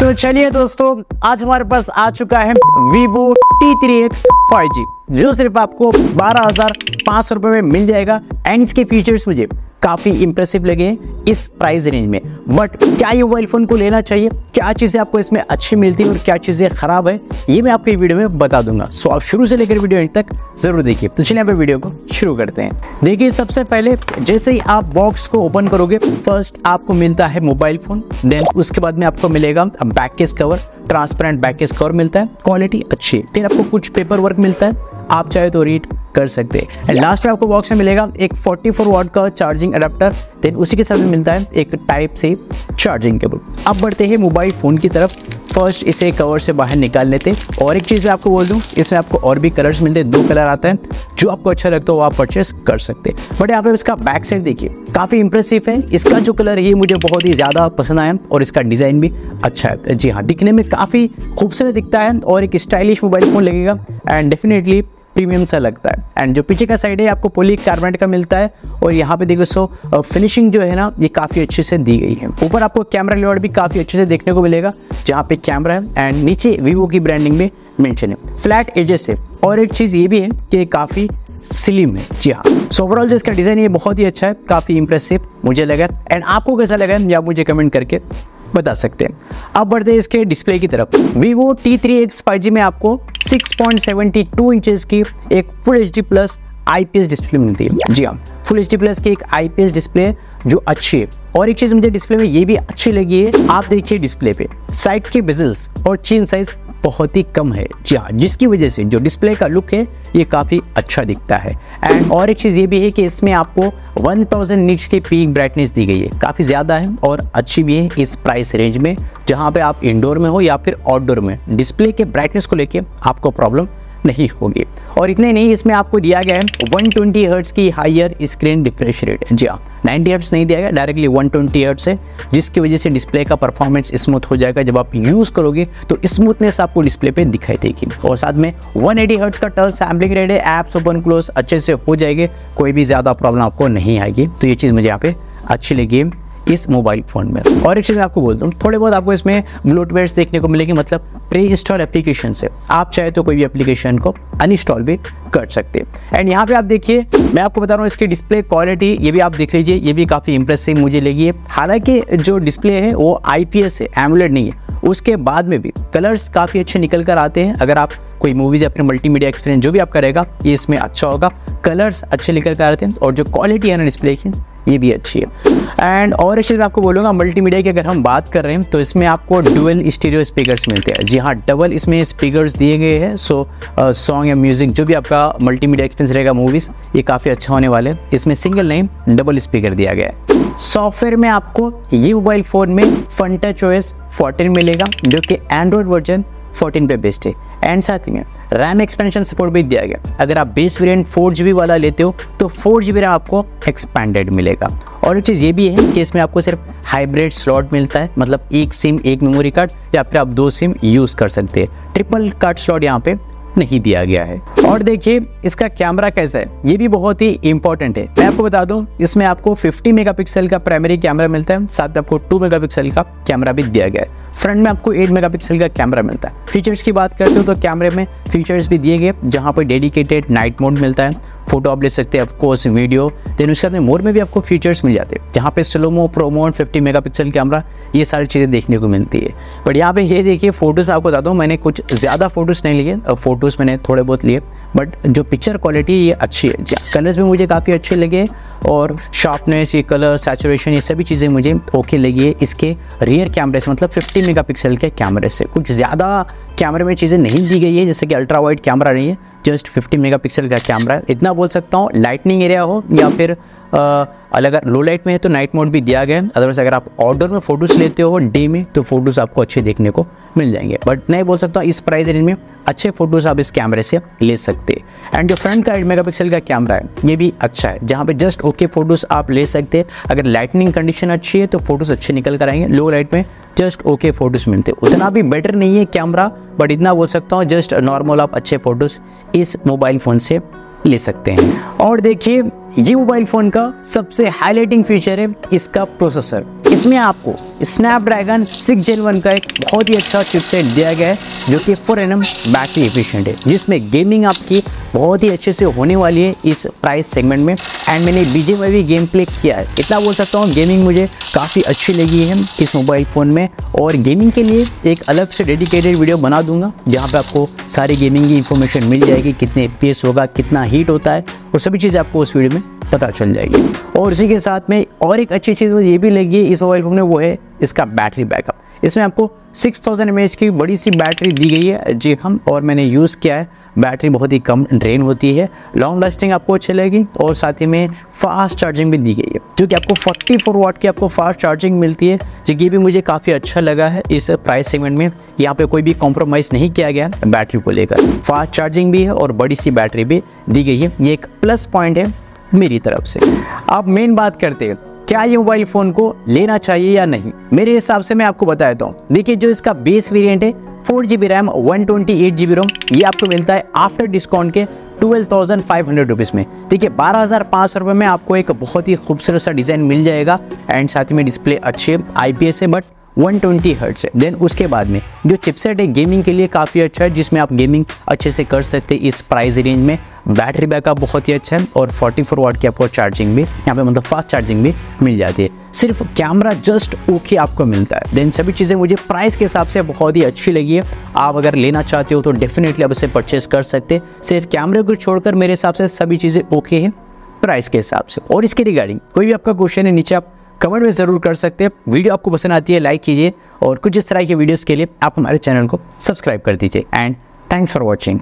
तो चलिए दोस्तों, आज हमारे पास आ चुका है Vivo T3X 5G जो सिर्फ़ आपको बारह हज़ार पाँच सौ रुपये में मिल जाएगा। एंड इसके फीचर्स मुझे काफ़ी इंप्रेसिव लगे इस प्राइस रेंज में। बट क्या ये मोबाइल फ़ोन को लेना चाहिए? क्या चीज़ें आपको इसमें अच्छी मिलती है और क्या चीज़ें ख़राब है? ये मैं आपको वीडियो में बता दूँगा। सो आप शुरू से लेकर वीडियो एंड तक ज़रूर देखिए। तो चलिए यहाँ पे वीडियो को शुरू करते हैं। देखिए, सबसे पहले जैसे ही आप बॉक्स को ओपन करोगे फ़र्स्ट आपको मिलता है मोबाइल फ़ोन देन उसके बाद में आपको मिलेगा back case cover transparent back case cover मिलता है क्वालिटी अच्छी फिर आपको कुछ पेपर वर्क मिलता है आप चाहे तो रीड कर सकते हैं। एंड लास्ट में आपको बॉक्स में मिलेगा एक 44 वाट का चार्जिंग अडेप्टर देन उसी के साथ में मिलता है एक टाइप से चार्जिंग केबल अब बढ़ते हैं मोबाइल फ़ोन की तरफ़। फ़र्स्ट इसे कवर से बाहर निकाल लेते और एक चीज़ मैं आपको बोल दूँ इसमें आपको और भी कलर्स मिलते हैं। दो कलर आता है जो आपको अच्छा लगता है वो आप परचेस कर सकते हैं। बट यहाँ पे इसका बैक साइड देखिए काफ़ी इंप्रेसिव है। इसका जो कलर है ये मुझे बहुत ही ज़्यादा पसंद आया और इसका डिज़ाइन भी अच्छा है। जी हाँ दिखने में काफ़ी खूबसूरत दिखता है और एक स्टाइलिश मोबाइल फ़ोन लगेगा। एंड डेफिनेटली प्रीमियम सा लगता है। एंड जो पीछे का साइड है आपको पोली कार्बोनेट का मिलता है। और यहाँ पे देखो सो फिनिशिंग जो है ना, ये काफ़ी अच्छे से दी गई है। ऊपर आपको कैमरा लेआउट भी काफ़ी अच्छे से देखने को मिलेगा, जहाँ पे कैमरा है एंड नीचे वीवो की ब्रांडिंग में मेंशन है। फ्लैट एजेस है। और एक चीज़ ये भी है कि काफ़ी स्लिम है। जी हाँ। सो ओवरऑल जो इसका डिज़ाइन है बहुत ही अच्छा है, काफ़ी इंप्रेसिव मुझे लगा एंड आपको कैसा लगा या मुझे कमेंट करके बता सकते हैं। अब बढ़ते हैं इसके डिस्प्ले की तरफ़। Vivo T3X 5G में आपको 6.72 इंचेस की एक full HD plus IPS display मिलती है। जी हाँ फुल एचडी प्लस की एक आईपीएस डिस्प्ले जो अच्छी है। और एक चीज़ मुझे डिस्प्ले में ये भी अच्छी लगी है, आप देखिए डिस्प्ले पे। साइड के बिजल्स और चीन साइज़ बहुत ही कम है। जी हाँ जिसकी वजह से जो डिस्प्ले का लुक है, ये काफ़ी अच्छा दिखता है। एंड और एक चीज़ ये भी है कि इसमें आपको 1000 थाउज़ेंड निट्स की पीक ब्राइटनेस दी गई है। काफ़ी ज़्यादा है और अच्छी भी है इस प्राइस रेंज में, जहाँ पे आप इंडोर में हो या फिर आउटडोर में। डिस्प्ले के ब्राइटनेस को लेकर आपको प्रॉब्लम नहीं होगी। और इतने नहीं, इसमें आपको दिया गया है 120 ट्वेंटी हर्ट्स की हायर स्क्रीन रिफ्रेश रेट जी हाँ 90 हर्ट्स नहीं दिया गया डायरेक्टली 120 हर्ट्स है जिसकी वजह से डिस्प्ले का परफॉर्मेंस स्मूथ हो जाएगा। जब आप यूज़ करोगे तो स्मूथनेस आपको डिस्प्ले पे दिखाई देगी। और साथ में 180 हर्ट्स का टच सैम्पलिंग रेट है एप्स ओपन क्लोज अच्छे से हो जाएँगे, कोई भी ज़्यादा प्रॉब्लम आपको नहीं आएगी। तो ये चीज़ मुझे यहाँ पे अच्छी लगी। इस मोबाइल फ़ोन में। और एक चीज़ मैं आपको बोल दूँ, थोड़े बहुत आपको इसमें ब्लोटवेयर्स देखने को मिलेगी मतलब प्री इंस्टॉल एप्लीकेशन से। आप चाहे तो कोई भी एप्लीकेशन को अनइंस्टॉल भी कर सकते हैं। एंड यहाँ पे आप देखिए, मैं आपको बता रहा हूँ, इसकी डिस्प्ले क्वालिटी ये भी आप देख लीजिए, ये भी काफ़ी इंप्रेसिव मुझे लगी है। हालाँकि जो डिस्प्ले है, वो आईपीएस है एमुलेट नहीं है। उसके बाद में भी कलर्स काफ़ी अच्छे निकल कर आते हैं। अगर आप कोई मूवीज़ अपने मल्टीमीडिया एक्सपीरियंस जो भी आप करेगा ये इसमें अच्छा होगा। कलर्स अच्छे निकल कर आते हैं। और जो क्वालिटी है ना डिस्प्ले की ये भी अच्छी है। एंड और एक चीज़ मैं आपको बोलूँगा मल्टीमीडिया की अगर हम बात कर रहे हैं तो इसमें आपको डुअल स्टीरियो स्पीकर्स मिलते हैं। जी हाँ डबल इसमें स्पीकर्स दिए गए हैं सो सॉन्ग या म्यूज़िक जो भी आपका मल्टीमीडिया एक्सपीरियंस रहेगा मूवीज़ ये काफ़ी अच्छा होने वाले इसमें सिंगल नहीं डबल स्पीकर दिया गया है। सॉफ्टवेयर में आपको ये मोबाइल फ़ोन में फन टच ओएस 14 मिलेगा, जो कि एंड्रॉयड वर्जन 14 पे बेस्ड है। एंड साथ में रैम एक्सपेंशन सपोर्ट भी दिया गया। अगर आप बेस वेरियंट फोर जी वाला लेते हो तो फोर जी रैम आपको एक्सपेंडेड मिलेगा। और एक चीज़ ये भी है, कि इसमें आपको सिर्फ़ हाइब्रिड स्लॉट मिलता है मतलब एक सिम एक मेमोरी कार्ड या फिर आप दो सिम यूज़ कर सकते हैं। ट्रिपल कार्ड स्लॉट यहाँ पे नहीं दिया गया है। और देखिए, इसका कैमरा कैसा है? ये भी बहुत ही इंपॉर्टेंट है। मैं आपको बता दूँ, इसमें आपको 50 मेगापिक्सल का प्राइमरी कैमरा मिलता है, साथ में आपको 2 मेगापिक्सल का कैमरा भी दिया गया है। फ्रंट में आपको 8 मेगापिक्सल का कैमरा मिलता है। फीचर्स की बात करते हो तो कैमरे में फीचर्स भी दिए गए जहाँ पर डेडिकेटेड नाइट मोड मिलता है। फ़ोटो आप ले सकते हैं ऑफकोर्स वीडियो देन उसके बाद मोर में भी आपको फीचर्स मिल जाते हैं। जहाँ पे slomo promo fifty megapixel camera ये सारी चीज़ें देखने को मिलती है। बट यहाँ पे ये देखिए फ़ोटोज़ में आपको बताता हूँ मैंने कुछ ज़्यादा फ़ोटोज़ नहीं लिए। फ़ोटोज़ मैंने थोड़े बहुत लिए। बट जो पिक्चर क्वालिटी ये अच्छी है। कलर्स भी मुझे काफ़ी अच्छे लगे और शार्पनेस ये कलर सैचुरेशन ये सभी चीज़ें मुझे ओके लगी है इसके रियर कैमरे से मतलब 50 मेगापिक्सल के कैमरे से। कुछ ज़्यादा कैमरे में चीज़ें नहीं दी गई है, जैसे कि अल्ट्रा वाइड कैमरा नहीं है। जस्ट 50 मेगापिक्सल का कैमरा इतना बोल सकता हूँ लाइटनिंग एरिया हो या फिर अलग अगर लो लाइट में है तो नाइट मोड भी दिया गया है। अदरवाइज़ अगर आप आउटडोर में फ़ोटोज़ लेते हो डे में तो फ़ोटोज़ आपको अच्छे देखने को मिल जाएँगे। बट नहीं बोल सकता इस प्राइस रेंज में अच्छे फ़ोटोज़ आप इस कैमरे से ले सकते हैं। एंड जो फ्रंट का एट मेगा का कैमरा है, ये भी अच्छा है, जहाँ पे जस्ट ओके फ़ोटोज़ आप ले सकते हैं। अगर लाइटनिंग कंडीशन अच्छी है तो फ़ोटोज़ अच्छे निकल कर आएँगे। लो लाइट में जस्ट ओके फ़ोटोज़ मिलते उतना भी बेटर नहीं है कैमरा बट इतना बोल सकता हूँ जस्ट नॉर्मल आप अच्छे फ़ोटोज़ इस मोबाइल फ़ोन से ले सकते हैं। और देखिए ये मोबाइल फ़ोन का सबसे हाईलाइटिंग फीचर है इसका प्रोसेसर इसमें आपको स्नैपड्रैगन सिक्स जेन वन का एक बहुत ही अच्छा चिपसेट दिया गया है, जो कि फोर एन बैटरी एफिशिएंट है, जिसमें गेमिंग आपकी बहुत ही अच्छे से होने वाली है इस प्राइस सेगमेंट में। एंड मैंने बीजे में भी गेम प्ले किया है। इतना बोल सकता हूँ गेमिंग मुझे काफ़ी अच्छी लगी है इस मोबाइल फ़ोन में। और गेमिंग के लिए एक अलग से डेडिकेटेड वीडियो बना दूँगा, जहाँ पे आपको सारी गेमिंग की इन्फॉर्मेशन मिल जाएगी, कितने पेस होगा, कितना हीट होता है वो सभी चीज़ें आपको उस वीडियो में पता चल जाएगी। और इसी के साथ में और एक अच्छी चीज़ मुझे ये भी लगी है इस मोबाइल फ़ोन में, वो है इसका बैटरी बैकअप इसमें आपको 6000 थाउज़ेंड की बड़ी सी बैटरी दी गई है। जी हम और मैंने यूज़ किया है। बैटरी बहुत ही कम ड्रेन होती है। लॉन्ग लास्टिंग आपको अच्छी लगेगी और साथ ही में फास्ट चार्जिंग भी दी गई है। जो कि आपको 44 वाट की आपको फास्ट चार्जिंग मिलती है। जो कि भी मुझे काफ़ी अच्छा लगा है इस प्राइस सेगमेंट में। यहाँ पे कोई भी कॉम्प्रोमाइज़ नहीं किया गया बैटरी को लेकर। फास्ट चार्जिंग भी है और बड़ी सी बैटरी भी दी गई है। ये एक प्लस पॉइंट है। मेरी तरफ़ से। अब मेन बात करते हैं, क्या ये मोबाइल फ़ोन को लेना चाहिए या नहीं? मेरे हिसाब से मैं आपको बता देता हूँ। देखिए, जो इसका बेस वेरिएंट है four G B RAM one twenty eight G B ROM ये आपको मिलता है आफ्टर डिस्काउंट के twelve thousand five hundred rupees में। देखिए, बारह हज़ार पाँच सौ रुपये में आपको एक बहुत ही खूबसूरत सा डिज़ाइन मिल जाएगा एंड साथ में डिस्प्ले अच्छे आई पी एस है बट 120 हर्ट्स है। देन उसके बाद में जो चिपसेट है गेमिंग के लिए काफ़ी अच्छा है, जिसमें आप गेमिंग अच्छे से कर सकते हैं इस प्राइस रेंज में। बैटरी बैकअप बहुत ही अच्छा है और 44 वाट की आपको चार्जिंग भी, यहाँ पे मतलब फास्ट चार्जिंग भी मिल जाती है। सिर्फ़ कैमरा जस्ट ओके आपको मिलता है। देन सभी चीज़ें मुझे प्राइस के हिसाब से बहुत ही अच्छी लगी है। आप अगर लेना चाहते हो तो डेफिनेटली आप इसे परचेस कर सकते सिर्फ़ कैमरे को छोड़कर मेरे हिसाब से सभी चीज़ें ओके हैं प्राइस के हिसाब से। और इसके रिगार्डिंग कोई भी आपका क्वेश्चन है, नीचे आप कमेंट में ज़रूर कर सकते हैं। वीडियो आपको पसंद आती है लाइक कीजिए और कुछ इस तरह के वीडियोस के लिए आप हमारे चैनल को सब्सक्राइब कर दीजिए। And thanks for watching